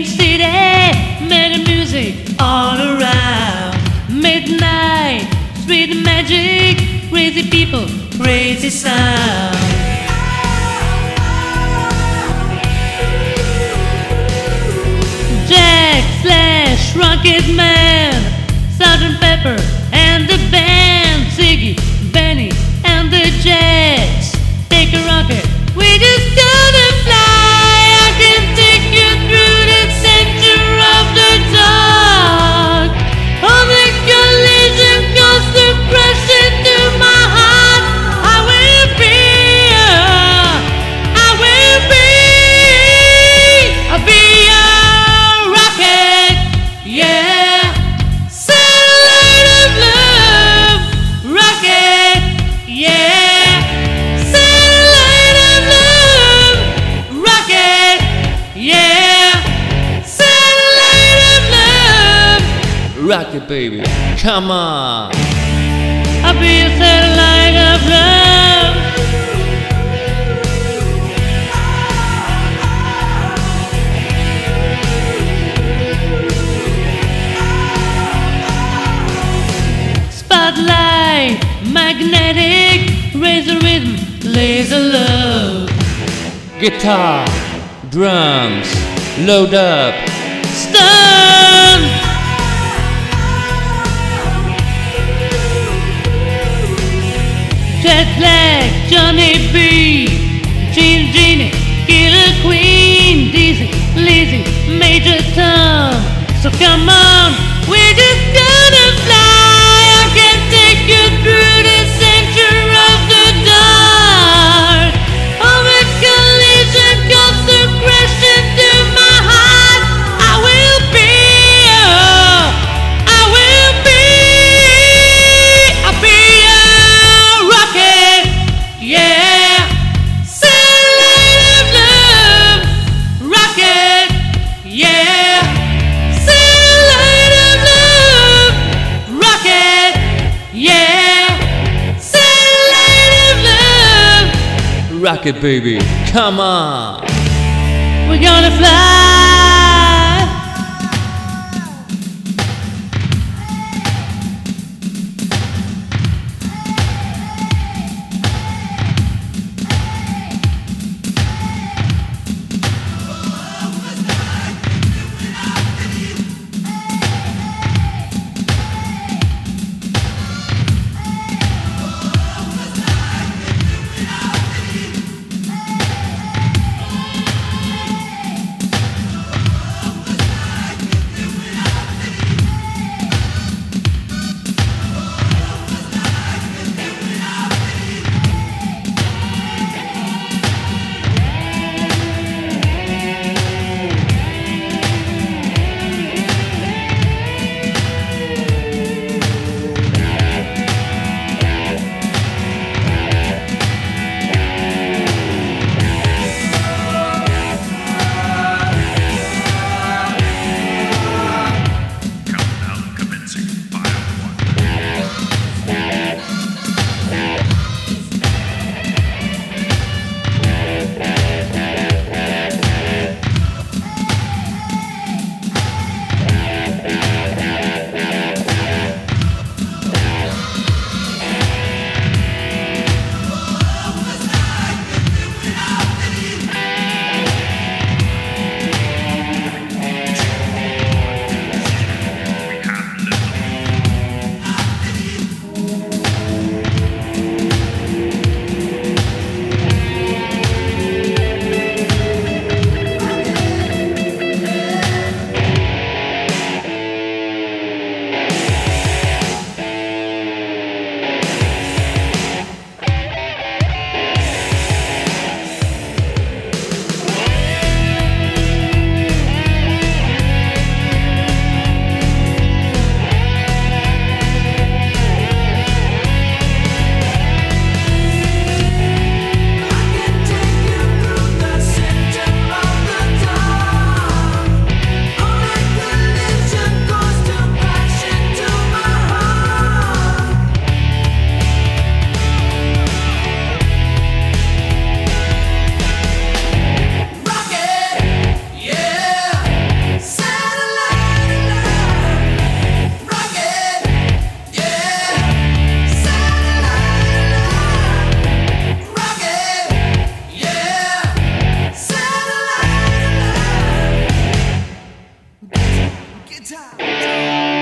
strange city, made music all around. Midnight, sweet magic, crazy people, crazy sound. Jack Flash, Rocket Man, Sergeant Pepper, Rocket baby, come on. I'll be a satellite of love. Spotlight, magnetic, razor rhythm, laser love. Guitar, drums, load up. Stun! B, Jean Genie, Killer Queen, Dizzy, Major Tom. So come on, love. Rocket baby, come on. We're gonna fly. Guitar.